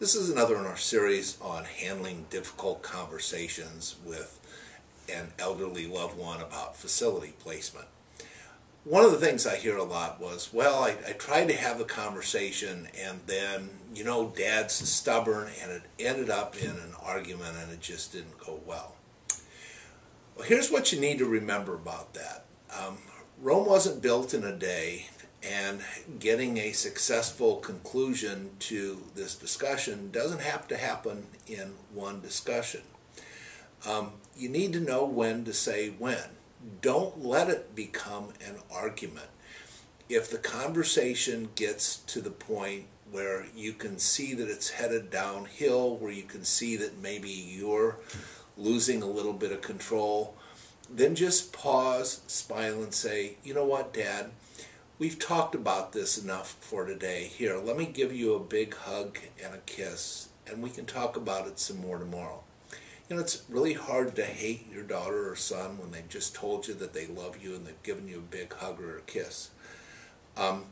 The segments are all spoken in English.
This is another in our series on handling difficult conversations with an elderly loved one about facility placement. One of the things I hear a lot was, well, I, I tried to have a conversation and then, you know, dad's stubborn and it ended up in an argument and it just didn't go well. Well, here's what you need to remember about that. Um, Rome wasn't built in a day and getting a successful conclusion to this discussion doesn't have to happen in one discussion. Um, you need to know when to say when. Don't let it become an argument. If the conversation gets to the point where you can see that it's headed downhill, where you can see that maybe you're losing a little bit of control, then just pause, smile, and say, you know what, Dad? We've talked about this enough for today. Here, let me give you a big hug and a kiss, and we can talk about it some more tomorrow. You know, it's really hard to hate your daughter or son when they've just told you that they love you and they've given you a big hug or a kiss. Um,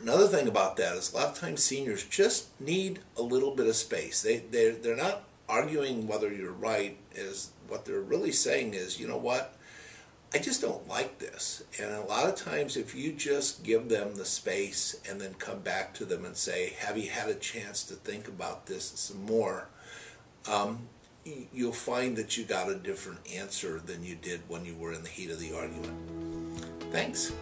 another thing about that is a lot of times seniors just need a little bit of space. They, they're, they're not arguing whether you're right, is what they're really saying is, you know what? I just don't like this. And a lot of times, if you just give them the space and then come back to them and say, Have you had a chance to think about this some more? Um, you'll find that you got a different answer than you did when you were in the heat of the argument. Thanks.